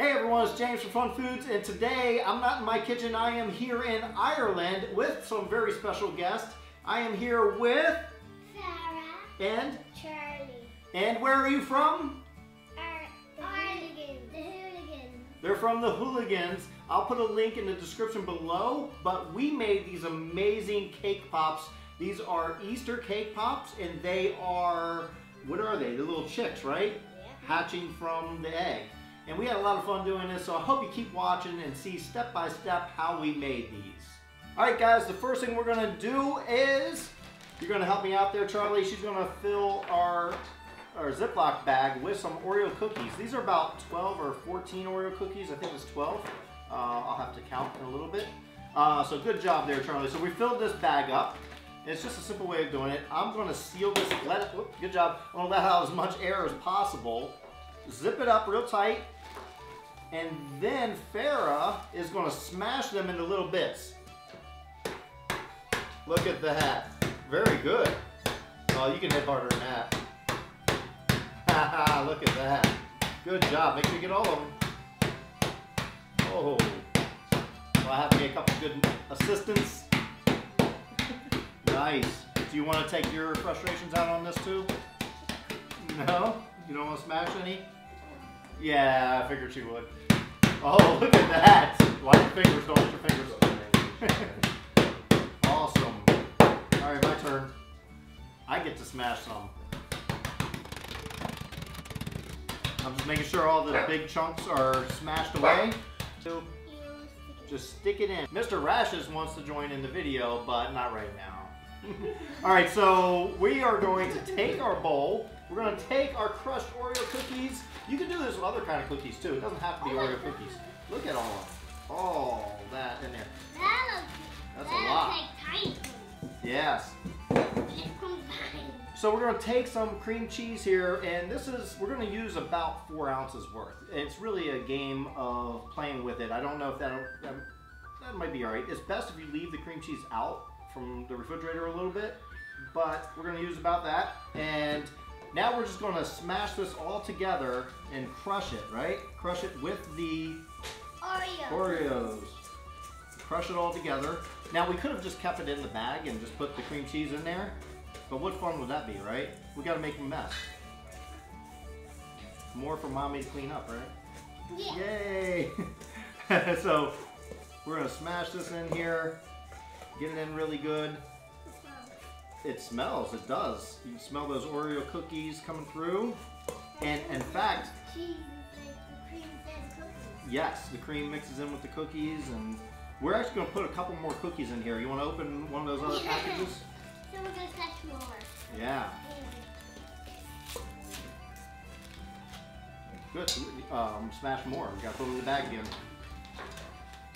Hey everyone, it's James from Fun Foods, and today I'm not in my kitchen. I am here in Ireland with some very special guests. I am here with Sarah, and Charlie, and where are you from? Ar- the Shuiligans. They're from the Shuiligans. I'll put a link in the description below. But we made these amazing cake pops. These are Easter cake pops, and they are what are they? The little chicks, right? Yeah. hatching from the egg. And we had a lot of fun doing this, so I hope you keep watching and see step by step how we made these. All right, guys, the first thing we're gonna do is, you're gonna help me out there, Charlie. She's gonna fill our, our Ziploc bag with some Oreo cookies. These are about 12 or 14 Oreo cookies. I think it's 12. Uh, I'll have to count in a little bit. Uh, so good job there, Charlie. So we filled this bag up. It's just a simple way of doing it. I'm gonna seal this, let it, whoop, good job. I'm gonna let out as much air as possible. Zip it up real tight. And then Farah is gonna smash them into little bits. Look at that. Very good. Oh, you can hit harder than that. Look at that. Good job. Make sure you get all of them. Oh. So I have me a couple good assistants. Nice. Do you want to take your frustrations out on this too? No? You don't want to smash any? Yeah, I figured she would. Oh, look at that. Watch your fingers, don't let your fingers. awesome. All right, my turn. I get to smash some. I'm just making sure all the big chunks are smashed away. So just stick it in. Mr. Rashes wants to join in the video, but not right now. all right, so we are going to take our bowl. We're going to take our crushed Oreo cookies. You can do this with other kind of cookies too. It doesn't have to be Oh Oreo cookies. Look at all of them. All that in there. That looks, That's that a lot. like. Yes. So we're going to take some cream cheese here, and this is, we're going to use about four ounces worth. It's really a game of playing with it. I don't know if that, that, that might be all right. It's best if you leave the cream cheese out from the refrigerator a little bit, but we're going to use about that. And now we're just going to smash this all together and crush it, right? Crush it with the Oreo. Oreos. Crush it all together. Now we could have just kept it in the bag and just put the cream cheese in there, but what fun would that be, right? We gotta make a mess. More for mommy to clean up, right? Yeah. Yay! so we're gonna smash this in here, get it in really good. It smells, it does. You can smell those Oreo cookies coming through. And in fact, Cheese is like the cream fed cookies. Yes, the cream mixes in with the cookies, and we're actually going to put a couple more cookies in here. You want to open one of those other Yeah. packages? So we're gonna catch more. Yeah, good. Um, smash more. We got to put them in the bag again.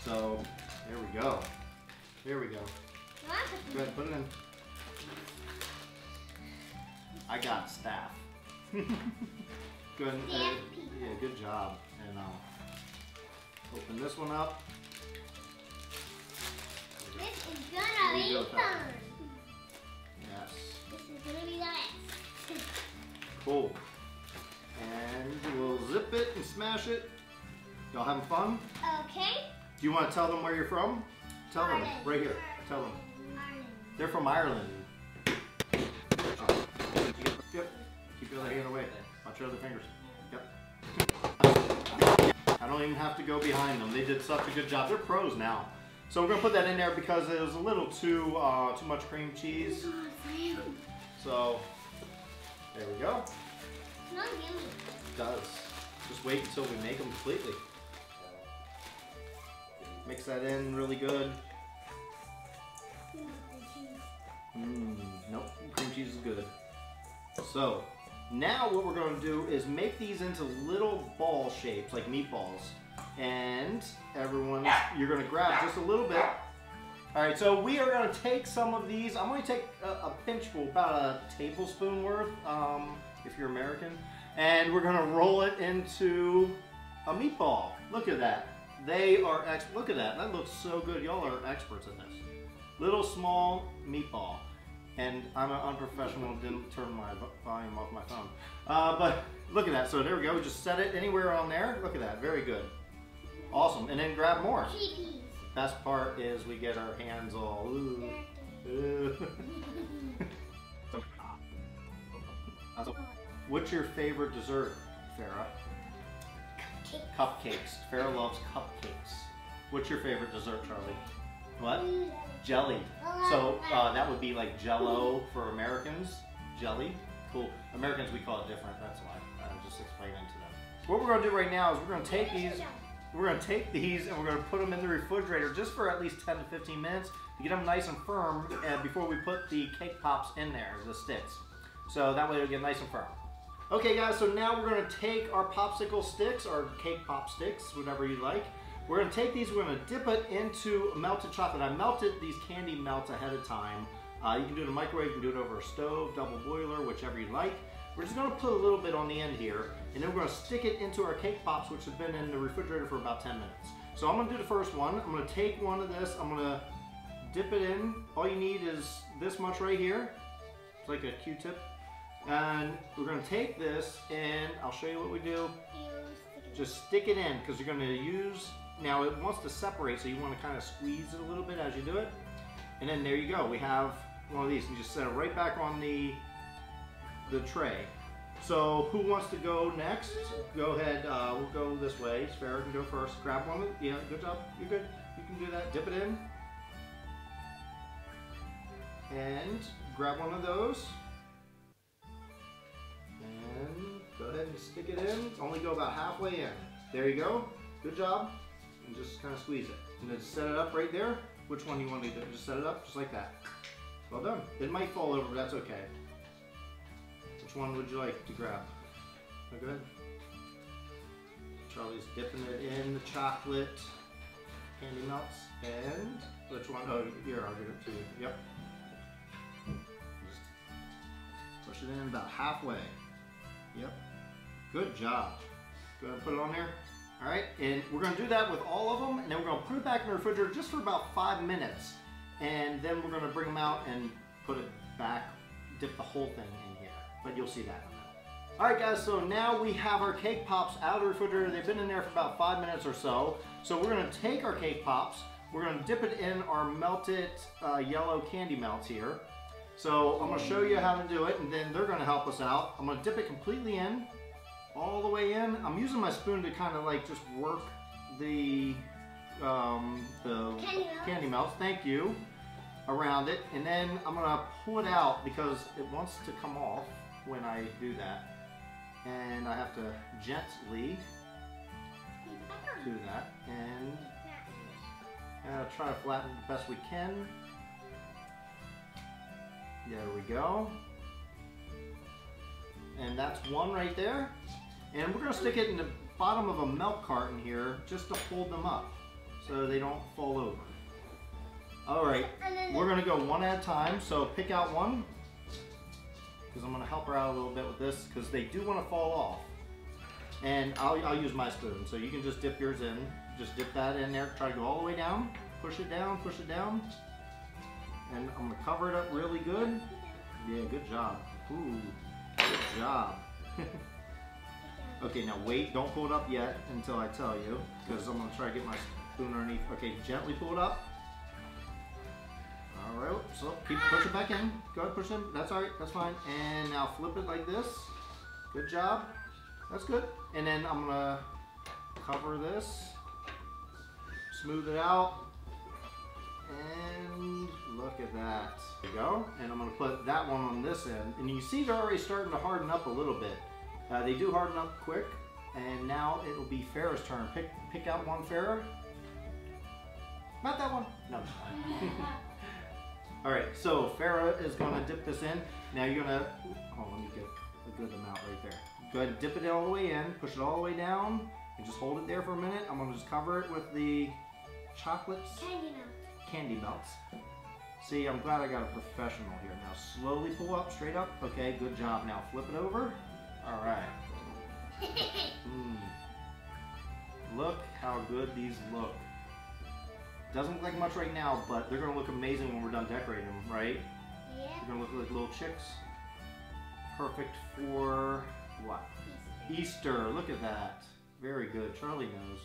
So, there we go. There we go. Go ahead, put it in. I got staff. good. uh, yeah, good job. And uh, open this one up. This is gonna you go, be fun. Yes. This is gonna be the best. Cool. And we'll zip it and smash it. Y'all having fun? Okay. Do you want to tell them where you're from? Tell them right here. Tell them. Ireland. They're from Ireland. Your other hand away. Watch your other fingers. Yep. I don't even have to go behind them. They did such a good job. They're pros now. So we're gonna put that in there because it was a little too uh, too much cream cheese. So there we go. It's not yummy. It does. Just wait until we make them completely. Mix that in really good. Mmm, nope, cream cheese is good. So, now what we're going to do is make these into little ball shapes, like meatballs. And everyone, you're going to grab just a little bit. All right, so we are going to take some of these. I'm going to take a, a pinchful, about a tablespoon worth, um, if you're American. And we're going to roll it into a meatball. Look at that. They are ex. Look at that. That looks so good. Y'all are experts at this. Little small meatball. And I'm an unprofessional and didn't turn my volume off my phone. Uh, but look at that. So there we go. We just set it anywhere on there. Look at that. Very good. Awesome. And then grab more. Best part is we get our hands all. Ooh. Ooh. What's your favorite dessert, Farah? Cupcakes. Farah loves cupcakes. What's your favorite dessert, Charlie? What? Jelly. So uh, that would be like Jello for Americans. Jelly. Cool. Americans we call it different. That's why I'm just explaining to them. What we're gonna do right now is we're gonna take these. We're gonna take these and we're gonna put them in the refrigerator just for at least 10 to 15 minutes to get them nice and firm and before we put the cake pops in there, the sticks. So that way it'll get nice and firm. Okay guys, so now we're gonna take our popsicle sticks, or cake pop sticks, whatever you like. We're gonna take these, we're gonna dip it into melted chocolate. I melted these candy melts ahead of time. Uh, you can do it in a microwave, you can do it over a stove, double boiler, whichever you like. We're just gonna put a little bit on the end here, and then we're gonna stick it into our cake pops, which have been in the refrigerator for about 10 minutes. So I'm gonna do the first one. I'm gonna take one of this, I'm gonna dip it in. All you need is this much right here. It's like a Q-tip. And we're gonna take this and I'll show you what we do. Just stick it in because you're gonna use, now it wants to separate so you wanna kind of squeeze it a little bit as you do it. And then there you go, we have one of these. You just set it right back on the, the tray. So who wants to go next? Go ahead, uh, we'll go this way. Sparrow can go first. Grab one, yeah, good job, you're good. You can do that, dip it in. And grab one of those. And go ahead and stick it in. Only go about halfway in. There you go. Good job. And just kind of squeeze it. And then set it up right there. Which one do you want to do? Just set it up just like that. Well done. It might fall over, but that's okay. Which one would you like to grab? Oh, go ahead. Charlie's dipping it in the chocolate candy melts. And which one? Oh, here, I'll give it to you. Yep. Just push it in about halfway. Yep. Good job. Go ahead and put it on there. All right, and we're gonna do that with all of them, and then we're gonna put it back in the refrigerator just for about five minutes. And then we're gonna bring them out and put it back, dip the whole thing in here. But you'll see that. All right, guys, so now we have our cake pops out of the refrigerator. They've been in there for about five minutes or so. So we're gonna take our cake pops, we're gonna dip it in our melted uh, yellow candy melts here. So I'm gonna show you how to do it, and then they're gonna help us out. I'm gonna dip it completely in, all the way in. I'm using my spoon to kind of like just work the um, the Candy melts. candy melts. Thank you. Around it, and then I'm gonna pull it out because it wants to come off when I do that, and I have to gently do that and uh, try to flatten it the best we can. There we go. And that's one right there. And we're gonna stick it in the bottom of a milk carton here just to hold them up so they don't fall over. All right, we're gonna go one at a time. So pick out one because I'm gonna help her out a little bit with this because they do want to fall off. And I'll, I'll use my spoon. So you can just dip yours in. Just dip that in there. Try to go all the way down. Push it down, push it down. And I'm gonna cover it up really good. Yeah, good job. Ooh, good job. okay, now wait, don't pull it up yet until I tell you, because I'm gonna try to get my spoon underneath. Okay, gently pull it up. All right, so oh, keep push it back in. Go ahead, push in. That's all right, that's fine. And now flip it like this. Good job. That's good. And then I'm gonna cover this, smooth it out, and look at that. There you go. And I'm gonna put that one on this end. And you see they're already starting to harden up a little bit. Uh, they do harden up quick. And now it'll be Farrah's turn. Pick pick out one Farrah. Not that one. No. All right, so Farrah is gonna dip this in. Now you're gonna, hold on, let me get a good amount right there. Go ahead and dip it all the way in, push it all the way down, and just hold it there for a minute. I'm gonna just cover it with the chocolates, candy melt. candy melts. See, I'm glad I got a professional here. Now slowly pull up, straight up. Okay, good job. Now flip it over. All right. Mm. Look how good these look. Doesn't look like much right now, but they're gonna look amazing when we're done decorating them, right? Yeah. They're gonna look like little chicks. Perfect for what? Easter. Look at that. Very good. Charlie knows.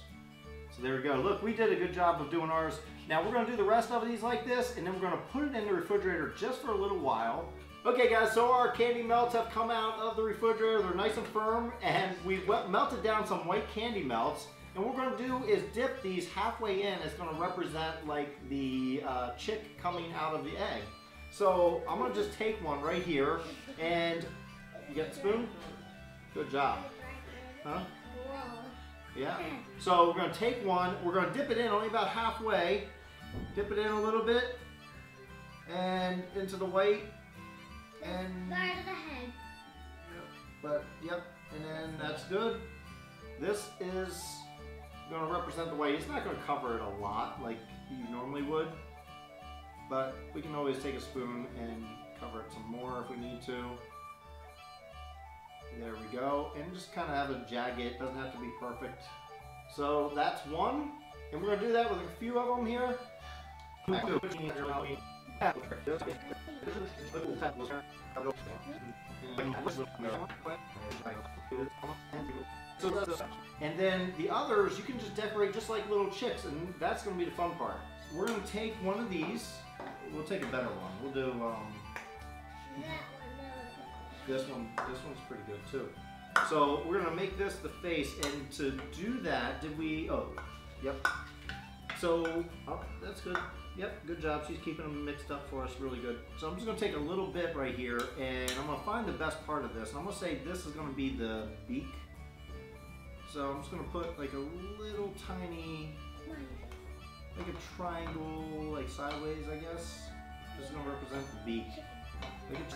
So there we go. Look, we did a good job of doing ours. Now we're gonna do the rest of these like this, and then we're gonna put it in the refrigerator just for a little while. Okay guys, so our candy melts have come out of the refrigerator. They're nice and firm, and we melted down some white candy melts. And what we're gonna do is dip these halfway in. It's gonna represent like the uh, chick coming out of the egg. So I'm gonna just take one right here, and you got the spoon? Good job. Huh? Yeah. So we're gonna take one, we're gonna dip it in only about halfway, dip it in a little bit, and into the white, and, Start of the head. but, yep, and then that's good. This is gonna represent the way. It's not gonna cover it a lot like you normally would, but we can always take a spoon and cover it some more if we need to. There we go. And just kind of have a jagged, it doesn't have to be perfect. So that's one. And we're going to do that with a few of them here. And then the others, you can just decorate just like little chicks, and that's going to be the fun part. We're going to take one of these. We'll take a better one. We'll do um, this one, this one's pretty good too. So we're gonna make this the face, and to do that, did we? Oh, yep. So oh, that's good. Yep, good job. She's keeping them mixed up for us, really good. So I'm just gonna take a little bit right here, and I'm gonna find the best part of this. I'm gonna say this is gonna be the beak. So I'm just gonna put like a little tiny, like a triangle, like sideways, I guess. This is gonna represent the beak.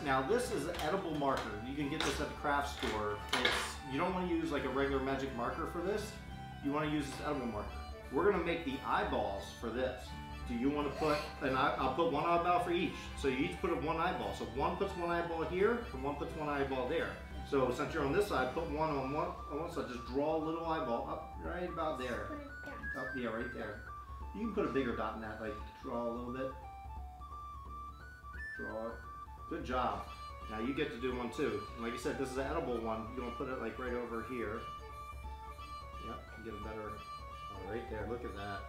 Now this is an edible marker. You can get this at the craft store. It's you don't want to use like a regular magic marker for this. You want to use this edible marker. We're gonna make the eyeballs for this. Do you want to put and I'll put one eyeball for each. So you each put one eyeball. So one puts one eyeball here and one puts one eyeball there. So since you're on this side, put one on one on one side. Just draw a little eyeball up right about there. Up yeah, right there. You can put a bigger dot in that, like draw a little bit. Draw it. Good job. Now you get to do one too. And like I said, this is an edible one. You want to put it like right over here. Yep, get a better, oh, right there. Look at that.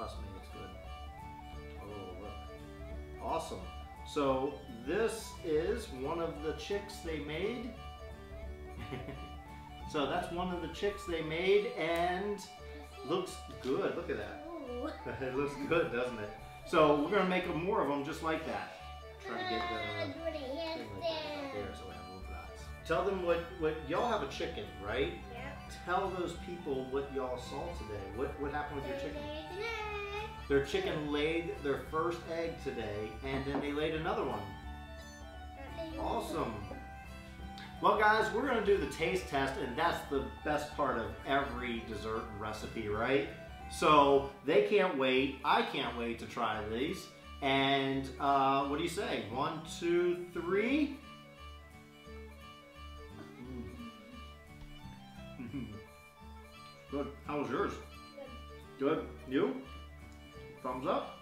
Trust me, it's good. Oh, look. Awesome. So this is one of the chicks they made. so that's one of the chicks they made and looks good. Look at that. it looks good, doesn't it? So we're gonna make more of them just like that. Try to get the thing like that there so we have little dots. Tell them what what y'all have a chicken, right? Tell those people what y'all saw today. What what happened with your chicken? Their chicken laid their first egg today, and then they laid another one. Awesome. Well, guys, we're gonna do the taste test, and that's the best part of every dessert recipe, right? So they can't wait. I can't wait to try these. And uh, what do you say? One, two, three. Hmm. Good. How was yours? Good. You? Thumbs up?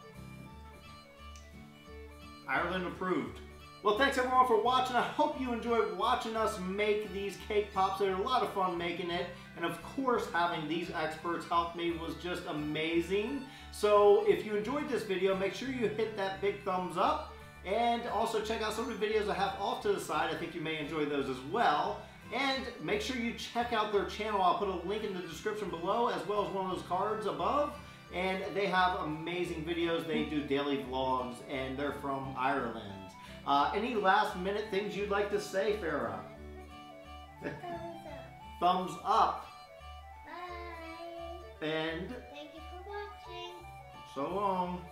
Ireland approved. Well, thanks everyone for watching. I hope you enjoyed watching us make these cake pops. They're a lot of fun making it. And of course, having these experts help me was just amazing. So if you enjoyed this video, make sure you hit that big thumbs up. And also check out some of the videos I have off to the side. I think you may enjoy those as well. And make sure you check out their channel. I'll put a link in the description below as well as one of those cards above. And they have amazing videos. They do daily vlogs and they're from Ireland. Uh, any last minute things you'd like to say, Farah? Thumbs up. Bye. And Thank you for watching. so long.